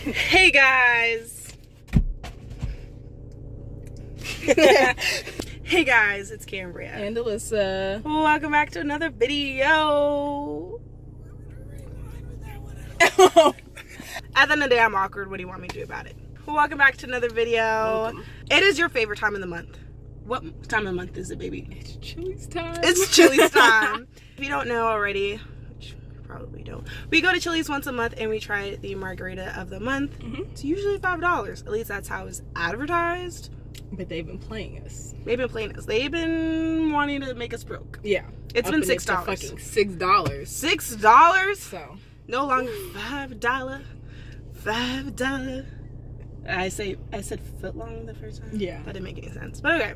hey guys. hey guys, it's Kambria. And Alyssa. Welcome back to another video. At the end of the day, I'm awkward. What do you want me to do about it? Welcome back to another video. Welcome. It is your favorite time of the month. What time of the month is it, baby? It's Chili's time. It's Chili's time. if you don't know already, probably don't, we go to Chili's once a month and we try the margarita of the month. Mhm. It's usually five dollars. At least that's how it's advertised. But they've been playing us. They've been playing us. They've been wanting to make us broke. Yeah. It's Upping been six dollars. Fucking six dollars. Six dollars? So No longer five dollar. Five dollar. I say I said foot long the first time. Yeah. That didn't make any sense. But okay.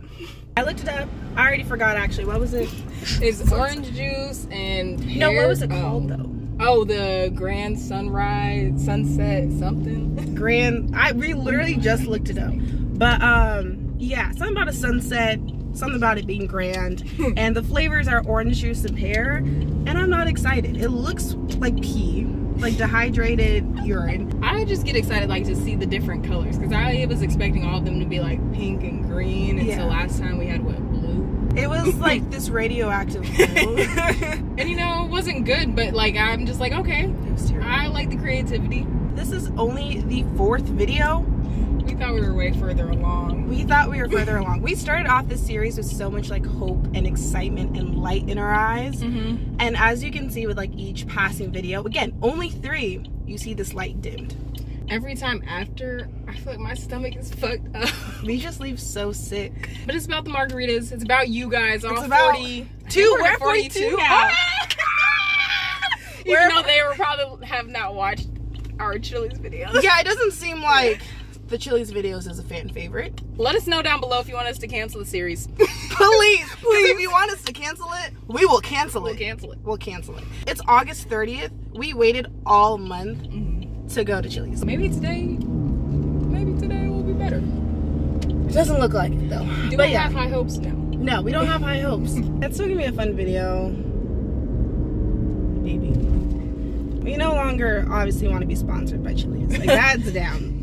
I looked it up. I already forgot actually. What was it? it's orange juice and No, what was it oh. called though? Oh, the Grand Sunrise Sunset something. Grand I we literally just looked it up. But um yeah, something about a sunset, something about it being grand. and the flavors are orange juice and pear. And I'm not excited. It looks like pee. Like dehydrated urine. I just get excited like to see the different colors because I was expecting all of them to be like pink and green until Yeah. last time we had what blue. It was like this radioactive blue. and you know, it wasn't good, but like I'm just like, okay, It was terrible. I like the creativity. This is only the fourth video. We thought we were way further along. We thought we were further along. We started off this series with so much like hope and excitement and light in our eyes. Mm-hmm. And as you can see with like each passing video, again, only three, you see this light dimmed. Every time after, I feel like my stomach is fucked up. We just leave so sick. but it's about the margaritas. It's about you guys. All It's about 40. I Two, we're we're at 42 now. now. Even though they were probably have not watched our Chili's videos. Yeah, it doesn't seem like the Chili's videos is a fan favorite. Let us know down below if you want us to cancel the series. Please, please. If you want us to cancel it, we will cancel We'll it. cancel it. We'll cancel it. It's August 30th. We waited all month Mhm. to go to Chili's. Maybe today, maybe today will be better. It doesn't look like it though. Do but we yeah, have high hopes now? no, we don't have high hopes. It's still gonna be a fun video. Maybe. We no longer obviously want to be sponsored by Chili's. Like that's down.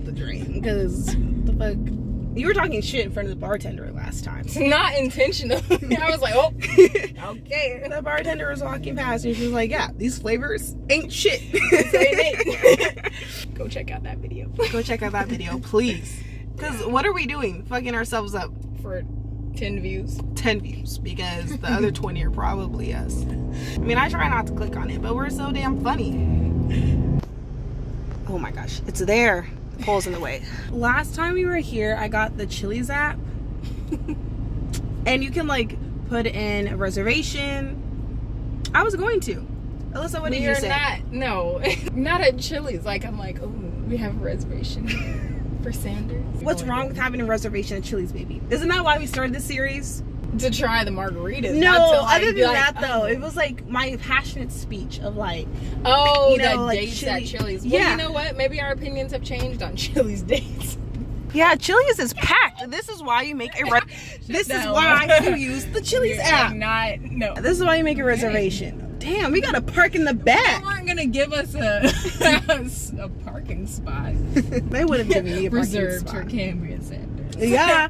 Because the fuck, you were talking shit in front of the bartender last time. It's not intentional. I was like, oh, okay. the bartender was walking past and she was like, "Yeah, these flavors ain't shit." Go check out that video Go check out that video, please. Because what are we doing? Fucking ourselves up for 10 views. 10 views because the other 20 are probably us. I mean, I try not to click on it, but we're so damn funny. Oh my gosh, it's there. Pole's in the way. Last time we were here, I got the Chili's app. and you can like put in a reservation. I was going to. Alyssa, what did you say? not, no, not at Chili's. Like, I'm like, oh, we have a reservation for Sanders. What's wrong with having a reservation at Chili's, baby? Isn't that why we started this series? To try the margaritas. No, to, like, other than like, that though, oh. it was like my passionate speech of like, Oh, you know, that like dates Chili- at Chili's. Well, Yeah. you know what? Maybe our opinions have changed on Chili's dates. yeah, Chili's is packed. This is why you make a re- this is why you use the Chili's You're app. Not, no. This is why you make a reservation. Damn, we got to park in the back. They weren't gonna give us a a parking spot they would have given me a parking reserved for Kambria Sanders. Yeah.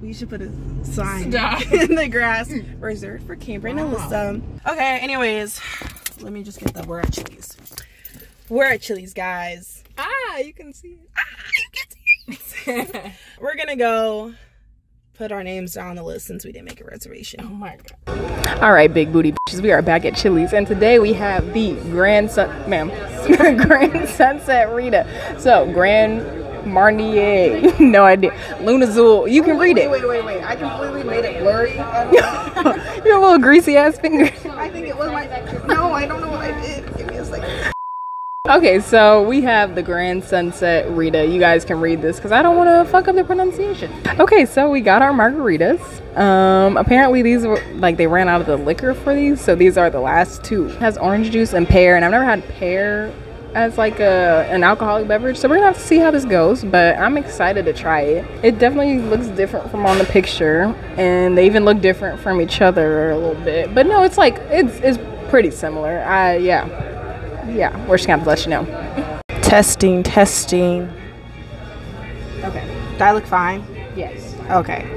We should put a sign Stop. in the grass reserved for Kambria and Wow. Alyssa. Okay, anyways, let me just get the we're at Chili's. We're at Chili's, guys. Ah, you can see Ah, you can see it. it. We're gonna go put our names down on the list since we didn't make a reservation. oh my god. All right, big booty bitches. We are back at Chili's, and today we have the Grand Sun, ma'am, Grand Sunset Rita. So Grand Marnier, no idea. Lunazul, you can read it. wait, wait, wait. I completely made it blurry. Your little greasy ass finger. I think it was my. No, I don't know what I did. Give me a second. Okay, so we have the Grand Sunset Rita. You guys can read this because I don't want to fuck up the pronunciation. Okay, so we got our margaritas. Um, apparently these were like they ran out of the liquor for these, so these are the last two. It has orange juice and pear, and I've never had pear as like a an alcoholic beverage, so we're gonna have to see how this goes. But I'm excited to try it. It definitely looks different from on the picture, and they even look different from each other a little bit. But no, it's like it's it's pretty similar. I yeah. Yeah, we're just gonna have to let you know. Testing, testing. Okay. Do I look fine? Yes. Okay.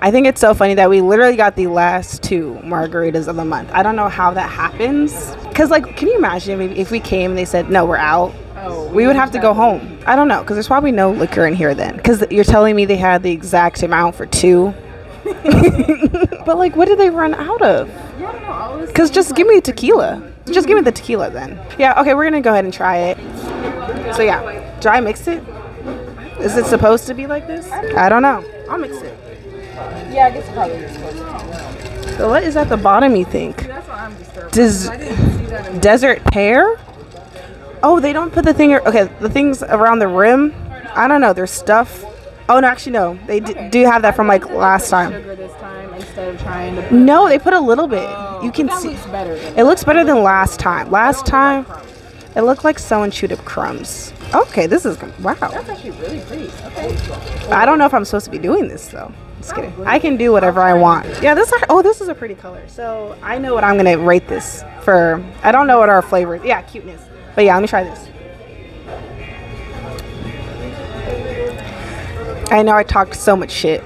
I think it's so funny that we literally got the last two margaritas of the month. I don't know how that happens. Cause like, can you imagine maybe if we came and they said no, we're out, Oh, we would have to go home. I don't know, cause there's probably no liquor in here then. Cause you're telling me they had the exact amount for two. but like, what did they run out of? Yeah, I don't know. All this Cause just give me tequila. Just give me the tequila then. Yeah. Okay, we're gonna go ahead and try it. So yeah, do I mix it? Is it supposed to be like this? I don't know. I'll mix it. Yeah, I guess probably is supposed to. So what is at the bottom? You think? That's why I'm disturbed. Does I didn't see that desert pear? Oh, they don't put the thing. Okay, the things around the rim. I don't know. There's stuff. Oh no, actually no. They d- do have that from like last time. time instead of trying to. No, they put a little bit. You can see. looks It looks better than last time. Last time, it looked like someone chewed up crumbs. Okay, this is wow. That's actually really pretty. Okay. I don't know if I'm supposed to be doing this though. Just kidding. I can do whatever I want. Yeah, this. Are, oh, this is a pretty color. So I know what I'm gonna rate this for. I don't know what our flavor. is. Yeah, cuteness. But yeah, let me try this. I know I talked so much shit,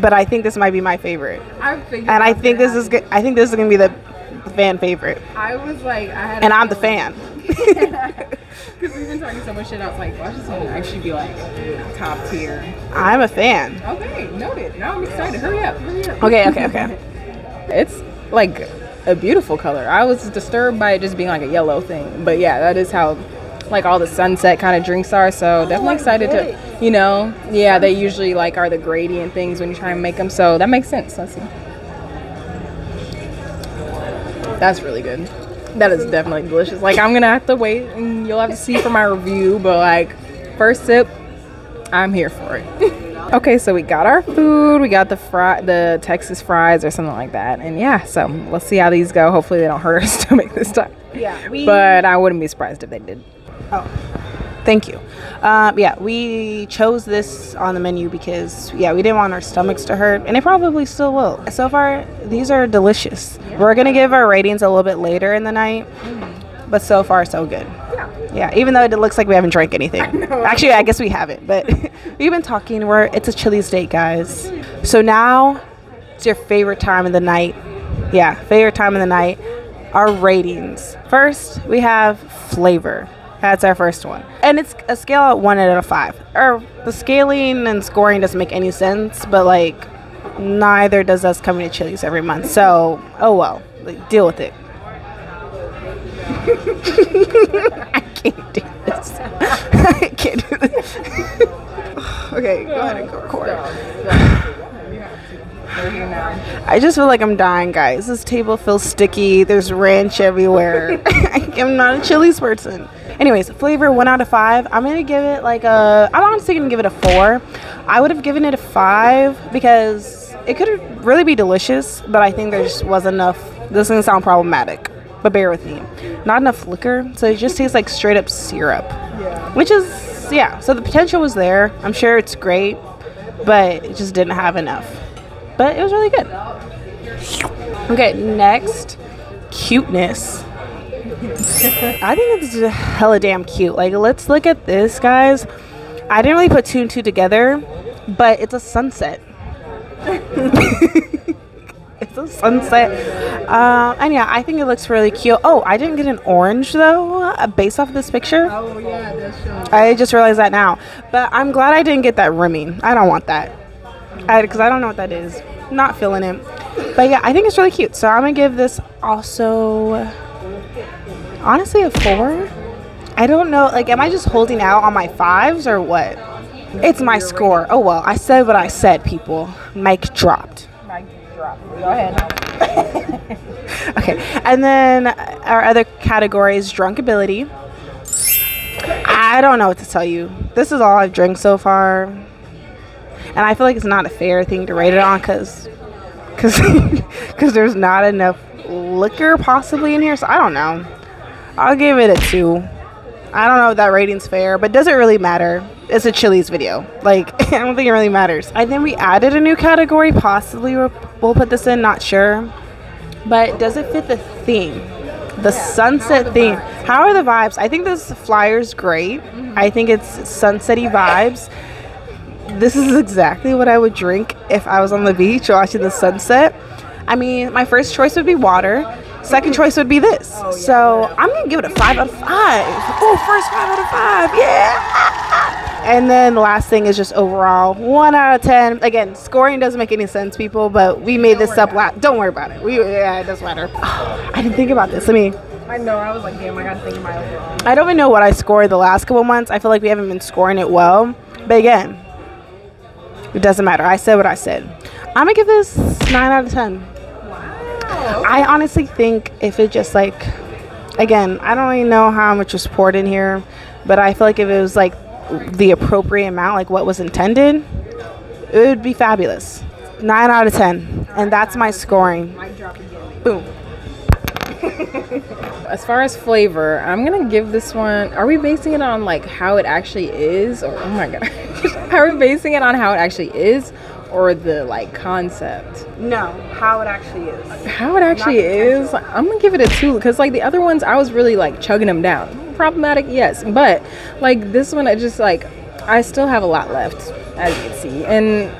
but I think this might be my favorite. I figured And I think this is good. I think this is gonna be the fan favorite, I was like, I had. and I'm the fan. Because we've been talking so much shit. I was like, watch this one actually be like top tier. I'm a fan. Okay, noted. Now I'm excited. Hurry up. Hurry up. Okay, okay, okay. It's like a beautiful color. I was disturbed by it just being like a yellow thing, but yeah, that is how like all the sunset kind of drinks are. So oh, definitely excited to, you know, yeah, they usually like are the gradient things when you try and make them. So that makes sense. Let's see. That's really good. That is definitely delicious. Like I'm gonna have to wait and you'll have to see for my review, but like first sip, I'm here for it. okay, so we got our food. We got the fry, the Texas fries or something like that, and yeah. So let's see how these go. Hopefully they don't hurt our stomach this time. Yeah, we. But I wouldn't be surprised if they did. Oh, thank you. Um, yeah, we chose this on the menu because yeah, we didn't want our stomachs to hurt, and it probably still will. So far, these are delicious. We're gonna give our ratings a little bit later in the night, but so far so good. Yeah. Yeah, even though it looks like we haven't drank anything. Actually, I guess we haven't, but we've been talking. We're it's a Chili's date, guys. So now it's your favorite time of the night. Yeah, favorite time of the night. Our ratings. First, we have flavor. That's our first one, and it's a scale of one out of five. Or the scaling and scoring doesn't make any sense, but like neither does us coming to Chili's every month. So oh well, like, deal with it. I can't do this. I can't do this. okay, go ahead and go record. I just feel like I'm dying, guys. This table feels sticky. There's ranch everywhere. I'm not a Chili's person. Anyways, flavor one out of five. I'm gonna give it like a. I'm honestly gonna give it a four. I would have given it a five because it could really be delicious, but I think there just wasn't enough. This is gonna sound problematic, but bear with me. Not enough liquor, so it just tastes like straight up syrup. Yeah. Which is yeah. So the potential was there. I'm sure it's great, but it just didn't have enough. But it was really good. Okay, next, cuteness. I think it's hella damn cute. Like, let's look at this, guys. I didn't really put two and two together, but it's a sunset. it's a sunset. Um, and yeah, I think it looks really cute. Oh, I didn't get an orange though, uh, based off of this picture. Oh yeah, that's true. I just realized that now. But I'm glad I didn't get that rimming. I don't want that. Because I, don't know what that is. Not feeling it. But yeah, I think it's really cute. So I'm going to give this also, honestly, a four. I don't know. Like, am I just holding out on my fives or what? It's my score. Oh, well. I said what I said, people. Mic dropped. Mic drop. Go ahead. Okay. And then our other category is drunkability. I don't know what to tell you. This is all I've drank so far. And I feel like it's not a fair thing to rate it on because cause, cause there's not enough liquor possibly in here. So I don't know. I'll give it a two. I don't know if that rating's fair, but does it really matter? It's a Chili's video. Like, I don't think it really matters. I think we added a new category. Possibly we'll put this in, not sure. But does it fit the theme? The sunset theme. How are the vibes? I think this flyer's great. I think it's sunsetty vibes. This is exactly what I would drink if I was on the beach watching the sunset. I mean, my first choice would be water. Second choice would be this. Oh, so I'm gonna give it a five out of five. Oh, first five out of five. Yeah. And then the last thing is just overall one out of ten. Again, scoring doesn't make any sense, people. But we made this up. La- don't worry about it. We yeah, it doesn't matter. I didn't think about this. I mean. I know. I was like, damn, I gotta think of my overall. I don't even know what I scored the last couple months. I feel like we haven't been scoring it well. But again, it doesn't matter. I said what I said. I'm gonna give this nine out of ten. Wow. I honestly think if it just like, again, I don't even know how much was poured in here, but I feel like if it was like the appropriate amount, like what was intended, it would be fabulous. Nine out of ten, and that's my scoring. Mic drop again. Boom. As far as flavor, I'm gonna give this one. Are we basing it on like how it actually is, or oh my god, are we basing it on how it actually is, or the like concept? No, how it actually is. How it actually is, I'm gonna give it a two because like the other ones, I was really like chugging them down. Problematic, yes, but like this one, I just like I still have a lot left, as you can see, and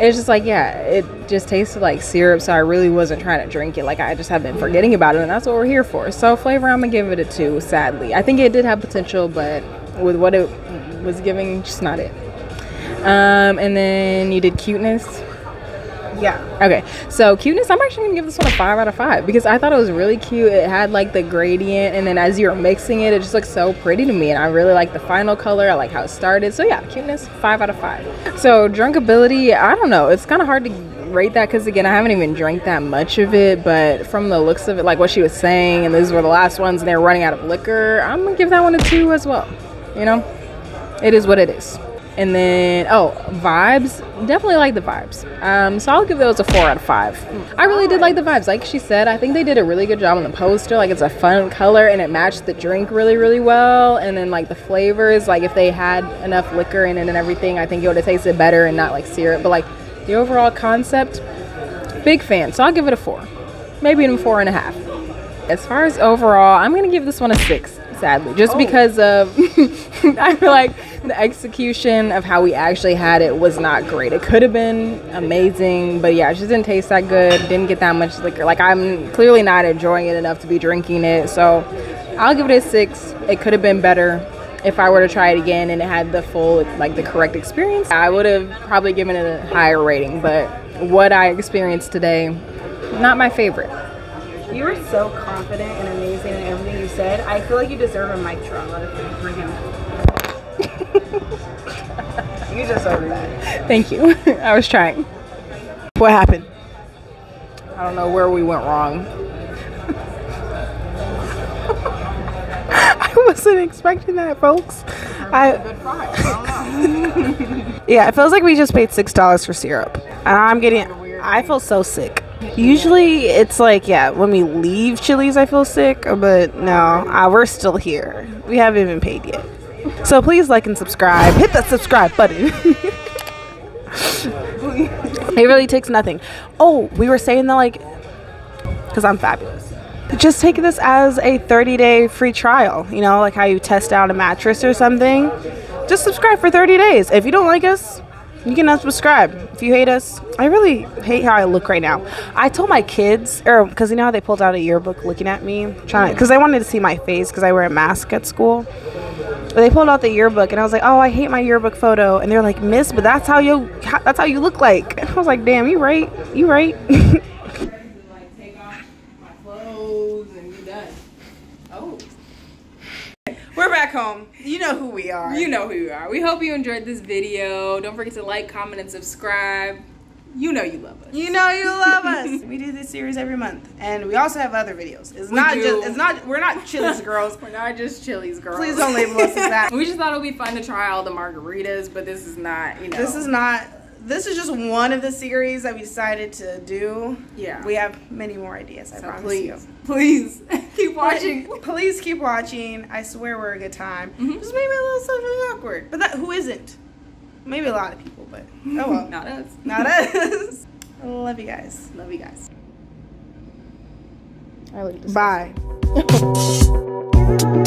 it's just like yeah, it just tasted like syrup, so I really wasn't trying to drink it. Like I just have been forgetting about it, and that's what we're here for. So flavor, I'm gonna give it a two. Sadly, I think it did have potential, but with what it was giving, just not it. Um, and then you did cuteness. Yeah. Okay, so cuteness, I'm actually gonna give this one a five out of five because I thought it was really cute. It had like the gradient, and then as you were mixing it, it just looked so pretty to me, and I really like the final color. I like how it started. So yeah, cuteness, five out of five. So drinkability, I don't know. It's kind of hard to rate that because again, I haven't even drank that much of it, but from the looks of it, like what she was saying, and these were the last ones, and they're running out of liquor. I'm gonna give that one a two as well. You know, it is what it is. And then, oh, vibes. Definitely like the vibes. Um, so I'll give those a four out of five. I really did like the vibes. Like she said, I think they did a really good job on the poster. Like it's a fun color and it matched the drink really, really well. And then like the flavors, like if they had enough liquor in it and everything, I think it would have tasted better and not like syrup. But like the overall concept, big fan. So I'll give it a four, maybe even four and a half. As far as overall, I'm gonna give this one a six. Sadly, just because of I feel like the execution of how we actually had it was not great. It could have been amazing, but yeah, it just didn't taste that good. Didn't get that much liquor. Like I'm clearly not enjoying it enough to be drinking it. So I'll give it a six. It could have been better if I were to try it again and it had the full like the correct experience. I would have probably given it a higher rating, but what I experienced today, not my favorite. You were so confident and amazing in everything you said. I feel like you deserve a mic drop for him. you that. Thank you. I was trying. What happened? I don't know where we went wrong. I wasn't expecting that, folks. I, yeah, it feels like we just paid six dollars for syrup, and I'm getting. I feel so sick. Usually, it's like yeah, when we leave Chili's, I feel sick, but no, uh, we're still here. We haven't even paid yet. So please like and subscribe. Hit that subscribe button. it really takes nothing. Oh, we were saying that like, because I'm fabulous. Just take this as a 30 day free trial. You know, like how you test out a mattress or something. Just subscribe for 30 days. If you don't like us, you can unsubscribe. If you hate us, I really hate how I look right now. I told my kids, or because you know how they pulled out a yearbook looking at me, trying because they wanted to see my face because I wear a mask at school. They pulled out the yearbook, and I was like, "Oh, I hate my yearbook photo." And they're like, "Miss, but that's how you that's how you look like." And I was like, "Damn, you right, you right." We're back home. You know who we are. You know who you are. We hope you enjoyed this video. Don't forget to like, comment, and subscribe. You know you love us. You know you love us. we do this series every month, and we also have other videos. It's We not do. just. It's not. We're not Chili's girls. We're not just Chili's girls. Please don't label us as that. We just thought it would be fun to try all the margaritas, but this is not, you know. This is not. This is just one of the series that we decided to do. Yeah. We have many more ideas. I So promise please, you. please keep watching. Please keep watching. I swear we're a good time. Mhm. Just maybe a little something awkward, but that who isn't? Maybe a lot of people, but oh well. Not us. Not us. Love you guys. Love you guys. I look Bye.